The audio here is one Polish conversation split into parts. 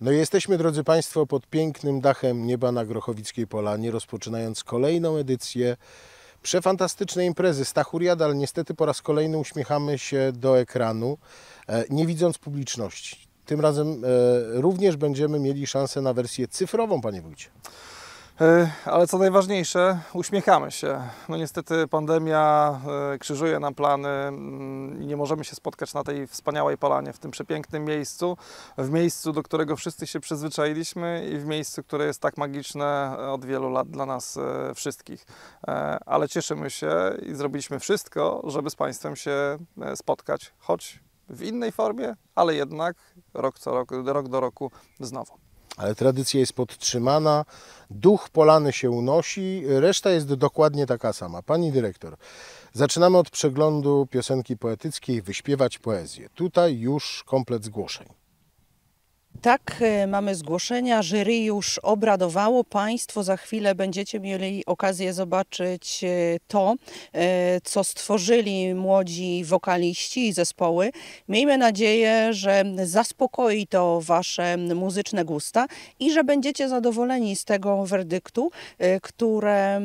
No jesteśmy, drodzy Państwo, pod pięknym dachem nieba na Grochowickiej Polanie, rozpoczynając kolejną edycję przefantastycznej imprezy Stachuriada, ale niestety po raz kolejny uśmiechamy się do ekranu, e, nie widząc publiczności. Tym razem e, również będziemy mieli szansę na wersję cyfrową, Panie Wójcie. E, ale co najważniejsze, uśmiechamy się. No niestety pandemia e, krzyżuje nam plany mm, i nie możemy się spotkać na tej wspaniałej polanie, w tym przepięknym miejscu, w miejscu, do którego wszyscy się przyzwyczailiśmy i w miejscu, które jest tak magiczne od wielu lat dla nas e, wszystkich. Ale cieszymy się i zrobiliśmy wszystko, żeby z Państwem się spotkać, choć w innej formie, ale jednak rok, co rok, rok do roku znowu ale tradycja jest podtrzymana, duch polany się unosi, reszta jest dokładnie taka sama. Pani dyrektor, zaczynamy od przeglądu piosenki poetyckiej Wyśpiewać poezję. Tutaj już komplet zgłoszeń. Tak, e, mamy zgłoszenia. Jury już obradowało. Państwo za chwilę będziecie mieli okazję zobaczyć e, to, e, co stworzyli młodzi wokaliści i zespoły. Miejmy nadzieję, że zaspokoi to Wasze muzyczne gusta i że będziecie zadowoleni z tego werdyktu, które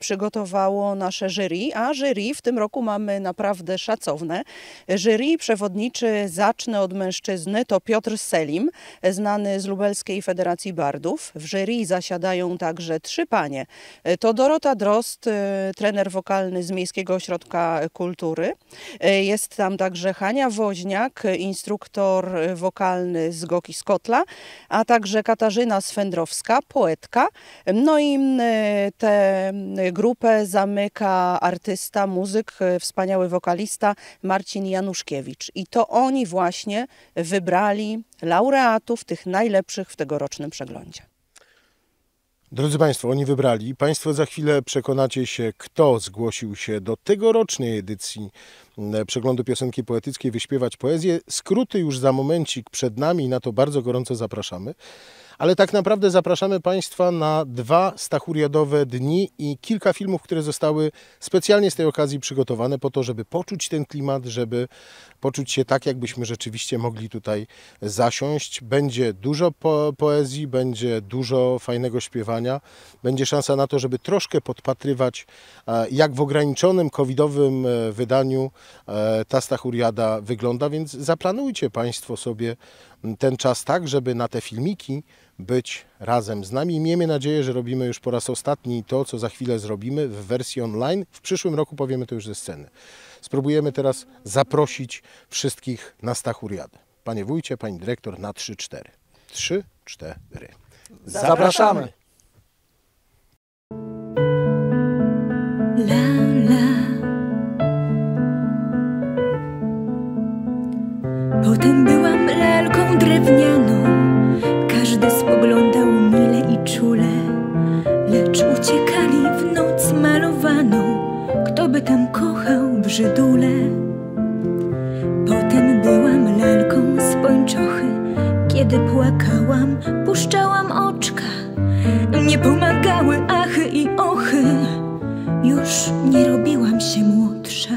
przygotowało nasze jury. A jury w tym roku mamy naprawdę szacowne. Jury przewodniczy zacznę od mężczyzny, to Piotr Selim znany z Lubelskiej Federacji Bardów. W jury zasiadają także trzy panie. To Dorota Drost, e, trener wokalny z Miejskiego Ośrodka Kultury. E, jest tam także Hania Woźniak, instruktor wokalny z Goki Skotla, a także Katarzyna Swędrowska, poetka. No i e, tę grupę zamyka artysta, muzyk, wspaniały wokalista Marcin Januszkiewicz. I to oni właśnie wybrali laureatów, tych najlepszych w tegorocznym przeglądzie. Drodzy Państwo, oni wybrali. Państwo za chwilę przekonacie się, kto zgłosił się do tegorocznej edycji mm, przeglądu piosenki poetyckiej Wyśpiewać poezję. Skróty już za momencik przed nami na to bardzo gorąco zapraszamy ale tak naprawdę zapraszamy Państwa na dwa stachuriadowe dni i kilka filmów, które zostały specjalnie z tej okazji przygotowane po to, żeby poczuć ten klimat, żeby poczuć się tak, jakbyśmy rzeczywiście mogli tutaj zasiąść. Będzie dużo po poezji, będzie dużo fajnego śpiewania, będzie szansa na to, żeby troszkę podpatrywać, e, jak w ograniczonym covidowym e, wydaniu e, ta stachuriada wygląda, więc zaplanujcie Państwo sobie ten czas tak, żeby na te filmiki być razem z nami. Miejmy nadzieję, że robimy już po raz ostatni to, co za chwilę zrobimy w wersji online. W przyszłym roku powiemy to już ze sceny. Spróbujemy teraz zaprosić wszystkich na Stachuriadę. Panie wójcie, pani dyrektor, na 3-4. 3-4. Zapraszamy. La, la. Potem byłam lalką drewnianą każdy spoglądał mile i czule, lecz uciekali w noc malowaną. Kto by tam kochał brzydule? Potem byłam lalką z pończochy. Kiedy płakałam, puszczałam oczka. Nie pomagały achy i ochy. Już nie robiłam się młodsza.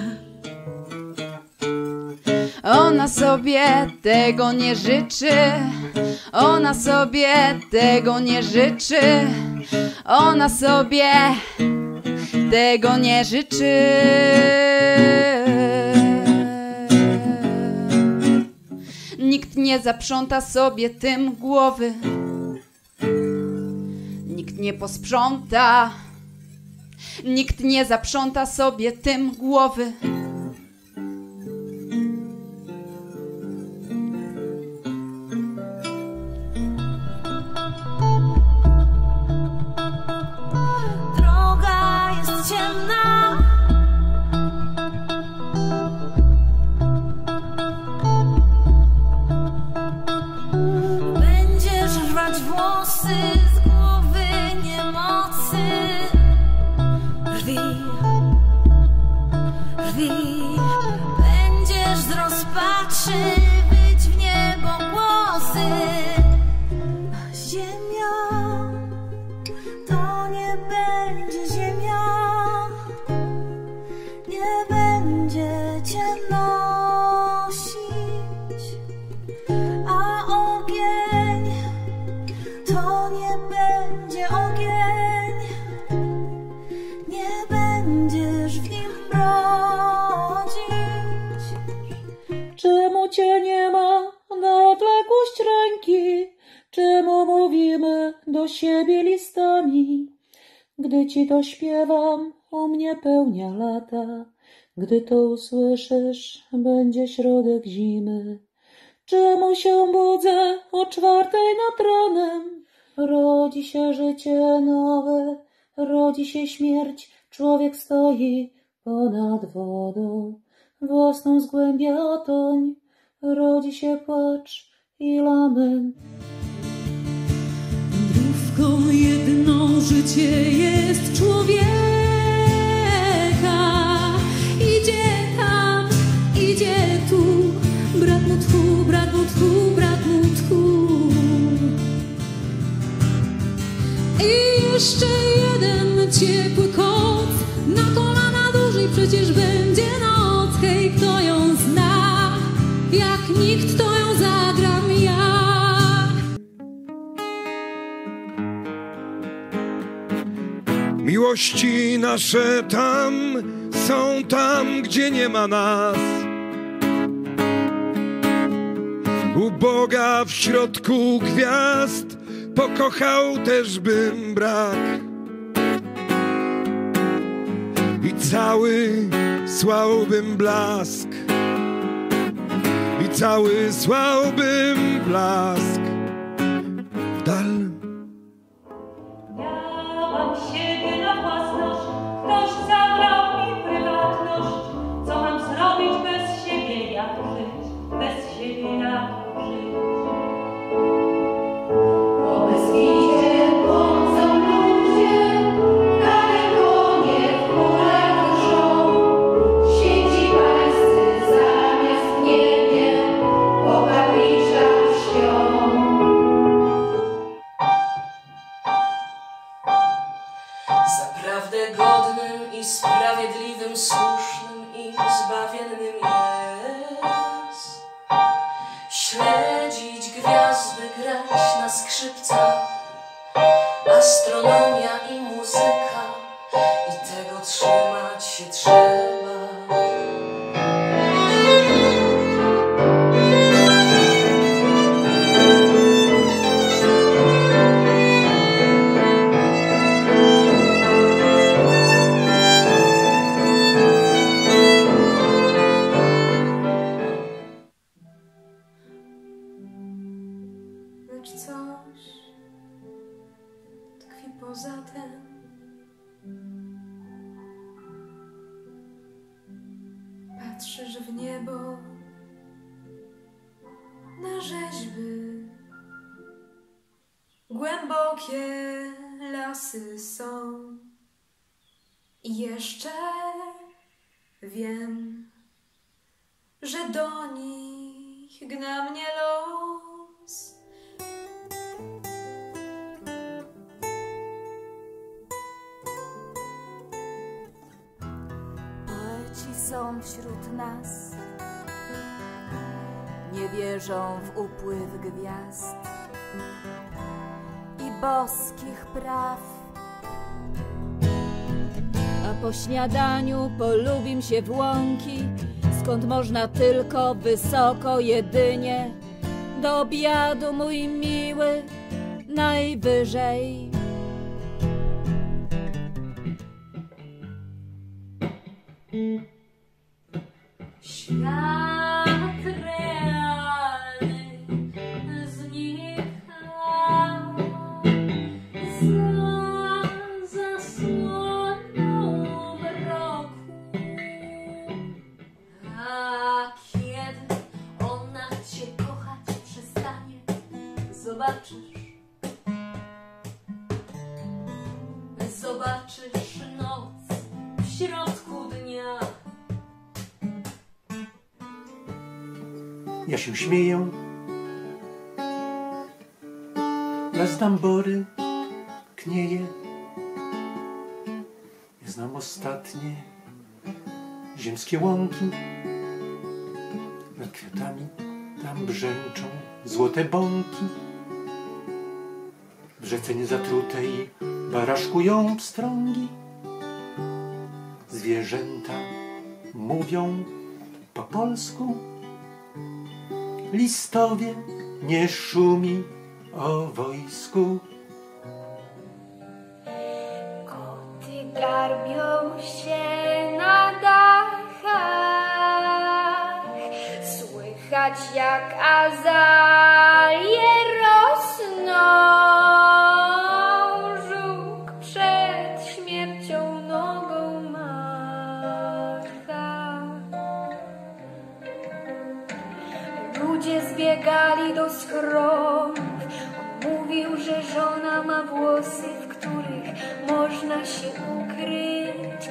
Ona sobie tego nie życzy. Ona sobie tego nie życzy. Ona sobie tego nie życzy. Nikt nie zaprząta sobie tym głowy. Nikt nie posprząta. Nikt nie zaprząta sobie tym głowy. Gdy ci to śpiewam, u mnie pełnia lata. Gdy to usłyszysz, będzie środek zimy. Czemu się budzę o czwartej nad ranem? Rodzi się życie nowe, rodzi się śmierć, człowiek stoi ponad wodą. Własną zgłębia toń, rodzi się płacz i lament. Życie jest człowieka. Idzie tam, idzie tu, brat mu tchu, brat mu tchu, brat mu tchu. I jeszcze jeden ciepły koc, na kolana dłużej przecież będzie Miłości nasze tam są tam, gdzie nie ma nas. U Boga w środku gwiazd pokochał też bym brak. I cały słałbym blask. I cały słałbym blask. Lecz coś tkwi poza tym. Patrzysz w niebo na rzeźby. Głębokie lasy są. I jeszcze wiem, że do nich gna mnie los. Są wśród nas, nie wierzą w upływ gwiazd i boskich praw. A po śniadaniu polubim się w łąki, skąd można tylko wysoko jedynie. Do obiadu, mój miły, najwyżej. sky. Śmieję. Las dambory knieje. Ja znam ostatnie ziemskie łąki. Nad kwiatami tam brzęczą złote bąki. W rzece niezatrutej baraszkują pstrągi. Zwierzęta mówią po polsku listowie nie szumi o wojsku. Koty darmią się na dachach, słychać jak azar. Ludzie zbiegali do schronów. Mówił, że żona ma włosy, w których można się ukryć.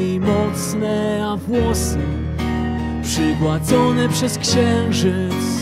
i mocne, a włosy przygładzone przez księżyc.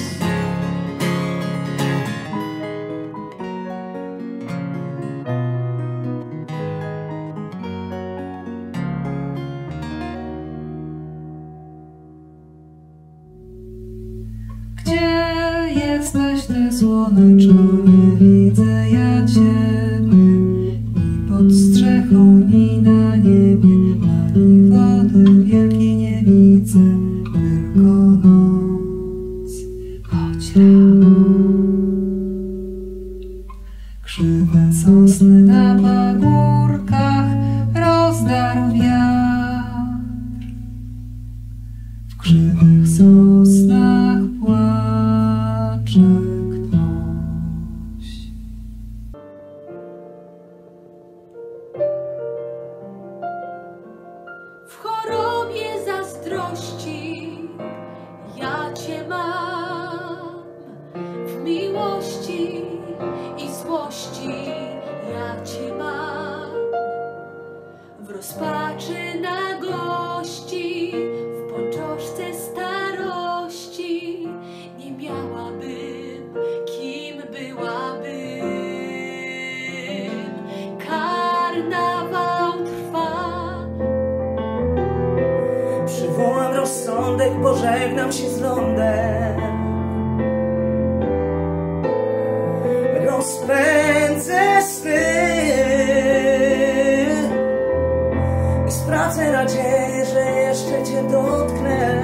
dotknę.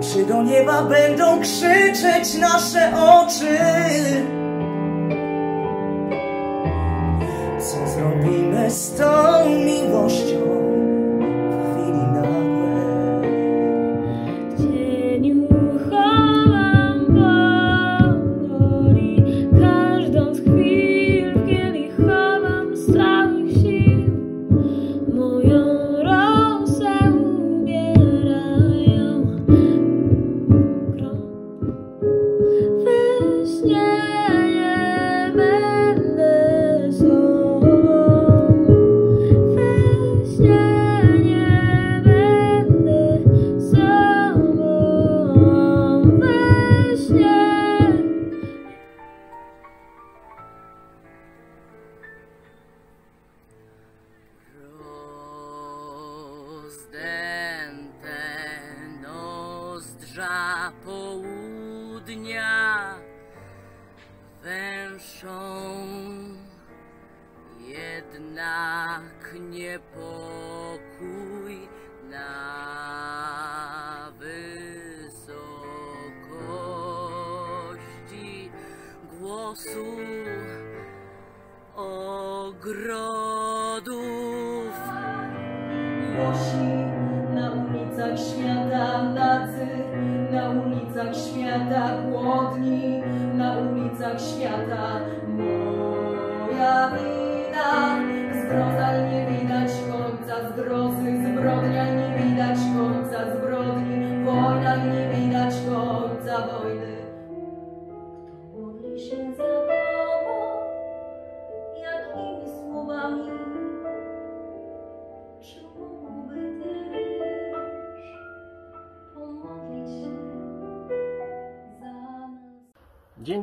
Czy do nieba będą krzyczeć nasze oczy? Co zrobimy z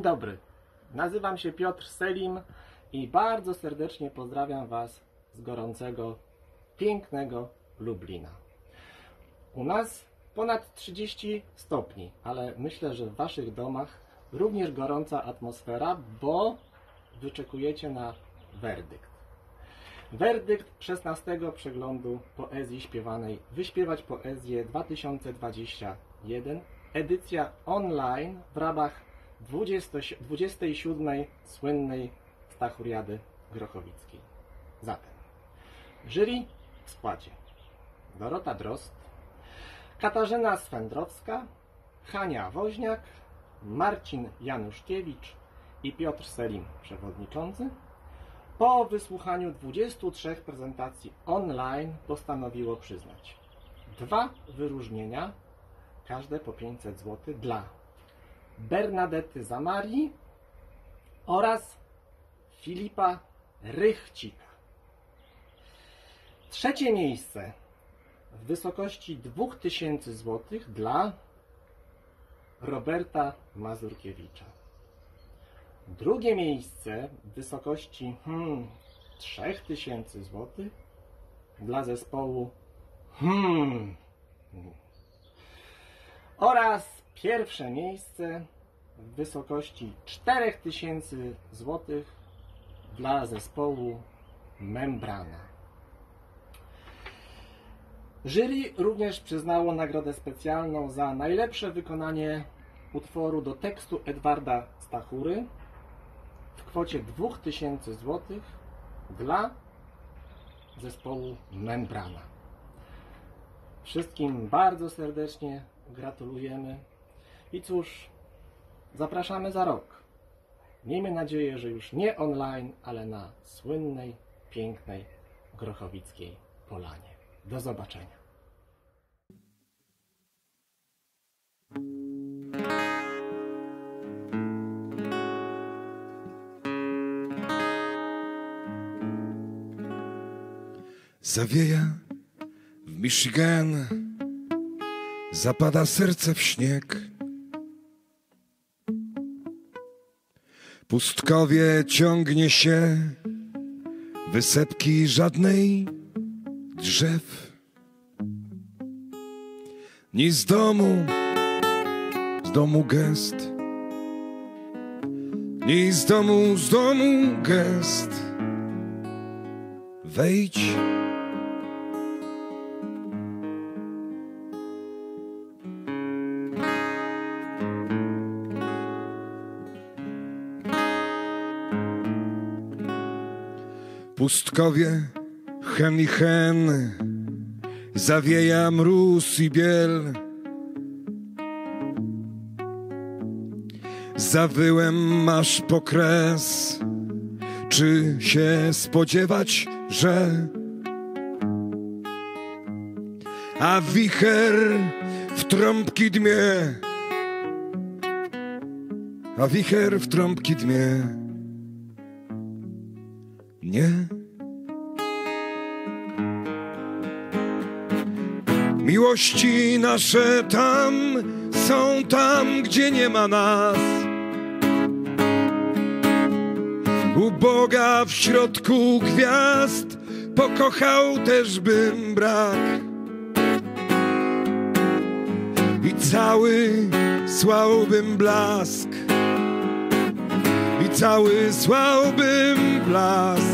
dobry. Nazywam się Piotr Selim i bardzo serdecznie pozdrawiam Was z gorącego, pięknego Lublina. U nas ponad 30 stopni, ale myślę, że w Waszych domach również gorąca atmosfera, bo wyczekujecie na werdykt. Werdykt 16 przeglądu poezji śpiewanej Wyśpiewać Poezję 2021, edycja online w ramach 20, 27 słynnej Stachuriady Grochowickiej. Zatem jury w składzie Dorota Drost, Katarzyna Swędrowska, Hania Woźniak, Marcin Januszkiewicz i Piotr Selim, przewodniczący. Po wysłuchaniu 23 prezentacji online postanowiło przyznać dwa wyróżnienia, każde po 500 zł dla Bernadety Zamarii oraz Filipa Rychcika. Trzecie miejsce w wysokości 2000 zł dla Roberta Mazurkiewicza. Drugie miejsce w wysokości hmm, 3000 zł dla zespołu hmm, oraz pierwsze miejsce w wysokości 4000 zł dla zespołu Membrana. Jury również przyznało nagrodę specjalną za najlepsze wykonanie utworu do tekstu Edwarda Stachury w kwocie 2000 zł dla zespołu Membrana. Wszystkim bardzo serdecznie gratulujemy i cóż, zapraszamy za rok. Miejmy nadzieję, że już nie online, ale na słynnej, pięknej Grochowickiej Polanie. Do zobaczenia. Zawieja w Michigan, zapada serce w śnieg. Pustkowie ciągnie się, wysepki żadnej drzew. Ni z domu, z domu gest, ni z domu, z domu gest. Wejdź. Pustkowie, hen i hen, zawieja mróz i biel. Zawyłem masz pokres, czy się spodziewać, że a wicher w trąbki dmie, a wicher w trąbki dmie. Nie. Nasze tam są tam, gdzie nie ma nas. U Boga w środku gwiazd pokochał też bym brak. I cały słałbym blask. I cały słałbym blask.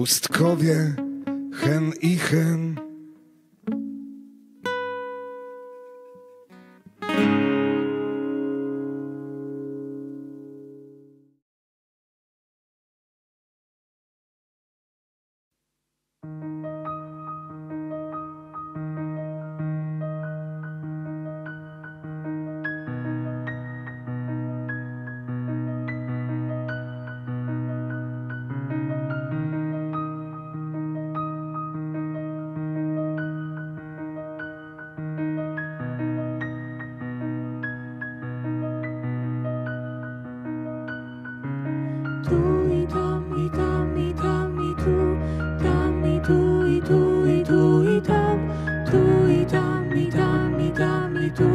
Pustkowie, hen i hen. Tu i tam, i tam, i tam, i tu, tam, i tu, i tu, i tu, i tam, tu i tam, i tam, i tam, i tu,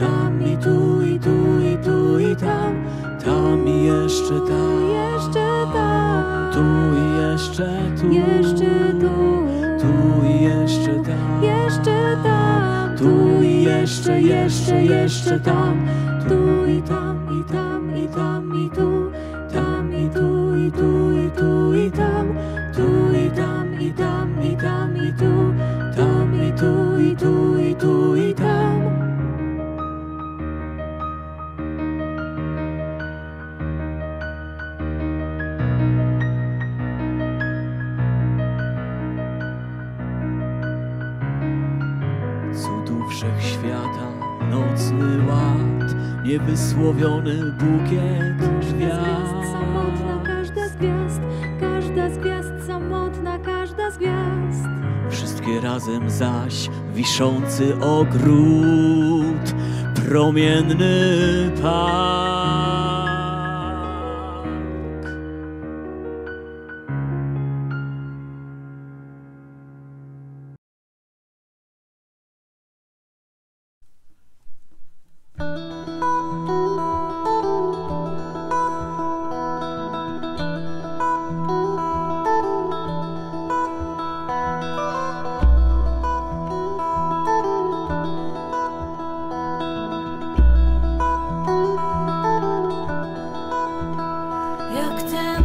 tam, i tu, i tu, i tu, i tam, Tam i jeszcze tam, jeszcze tam, tu i jeszcze tu, jeszcze tu, tu i jeszcze tam, jeszcze tam, tu i jeszcze, jeszcze, jeszcze tam, tu i tam, wszechświata, nocny ład, niewysłowiony bukiet Gwiazd samotna, każda z gwiazd, każda z gwiazd samotna, każda z gwiazd. Wszystkie razem zaś wiszący ogród, promienny park. Jak ten